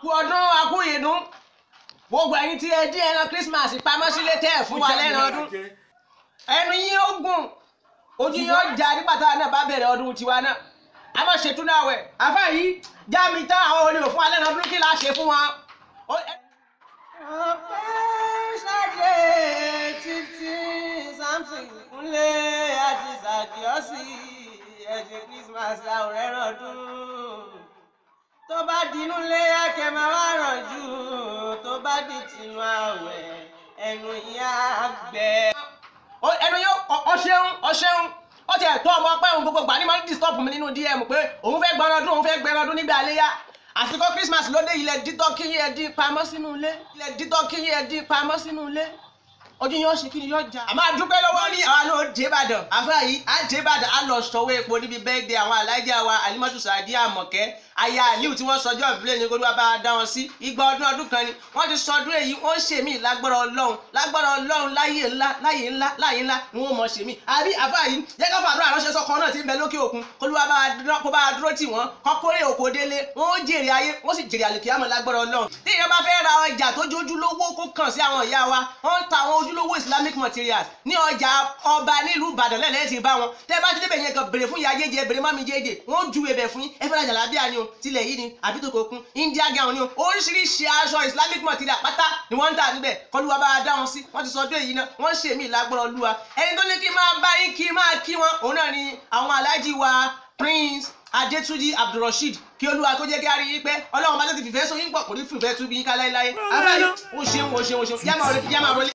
kú ọdún akúyèdún gbogbo ẹ̀yin tí ẹ dín ẹran Christmas pamọ́ sílé tẹ́ ẹ̀ fún wa lẹ́ran ọdún. ẹnu yín ó gùn ojú yín ó jà nígbà táwa náà bá bẹ̀rẹ̀ ọdún tiwa náà. A máa ṣètú náà wẹ̀. Àfa yìí já mi tán àwọn onílò fún wa lẹ́ran ọdún kí la ṣe fún wọn. ọpẹ́ ṣáde títí samson kúnlé àti sàdíọ́sì ẹ̀jẹ̀ Christmas àwòrán ọdún. Tó bá dinú lé tó bá di tinú àwẹ̀ ẹnu ìyá àgbẹ̀. ẹnu yóò ọṣẹun ọṣẹun ó ti ẹ̀tọ́ ọmọ ọpẹ́ òun gbogbo gbà ní máa ń disturb mi nínú dm pé òun fẹ́ gbọ́n ọdún òun fẹ́ gbẹ́rán ọdún nígbà léyà àsìkò christmas ló dé ilẹ̀ dítọ́ kí yín ẹ dín pamọ́ sínú ilé. Ilẹ̀ dítọ́ kí yín ẹ dín pamọ́ sínú ilé. Ojú yóò ṣe kí ni yóò jà. àmọ́ àdúpẹ́ lọ́wọ́ ní àwọn ló dé ìbàdàn. Àfáà yìí á dé ìbàdàn á lọ sọ̀wọ́ epo níbi bẹ́ẹ̀dẹ̀ àwọn alájà wa alimọ́tò sàdí àmọ̀kẹ́ aya aliu tí wọ́n sọjọ́ ìbílẹ̀ ní gbogbo bá dá wọn sí. Igba ọdún ọdún kan ni wọ́n ti sọdún èyí wọ́n ń ṣèmí lágbára ọlọ́run lágbára ọlọ́run láyé ńlá láyé ńlá láyé ńlá ni wọ́n mọ̀ ṣèmí àbí àfáà yìí jẹ́ ká fàdúrà ránṣẹ́ sọ́kọ náà tí ń bẹ lókè òkun ló kó bá dúró tì wọ́n kọ́ kórè òkò délé wọ́n ó jèrè ayé wọ́n sì jèrè àlùkí àmọ́ lágbára ọlọ́run. Tí èèyàn bá fẹ́ ra ọjà tó jójú lówó kó kàn sí àwọn ìyá wa wọ́n ń ta àwọn ojúlówó islamic materials ní ọjà ọba nílùú ìbàdàn lẹ́lẹ́ ti bá wọn. Tẹ́ bá ti débẹ̀ yẹn kan bèrè fún ìyá jẹjẹ bèrè mọ́mí jẹjẹ wọ́n ju ebẹ̀ fún yín. Ẹ fẹ́ rajà lábíà ni o tilẹ̀ yìí ni àbí tó kókun india gown ni o. Oríṣiríṣi aṣọ islamic material pátá ni wọ́n ń tà níbẹ̀. Kọluwa bá a dá wọn sí. Wọ́n ti sọ ọdún èyí náà wọ́n ṣe mí lágbára olúwa. Ẹni tó ní kí máa bá yín kí máa kí wọn òun náà ni àwọn aláàjì wa prince adétúnjì abdulrasheed. Kí olúwa tó jẹ́ kí a rí yín pé ọlọ́run bá tó ti fìfẹ́ sóyún pọ̀ kò ní fìfẹ́ tú bí yín ká láéláé. Abáyé ó ṣeun ó ṣeun ó ṣeun. Jámà wọlé jámà wọlé.